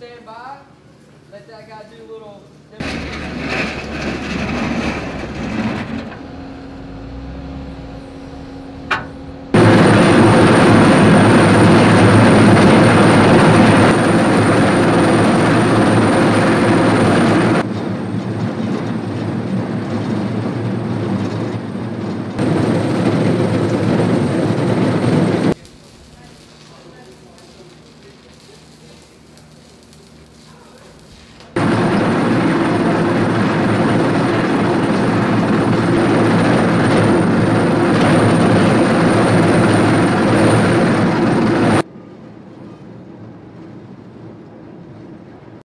stand by. Let that guy do a little.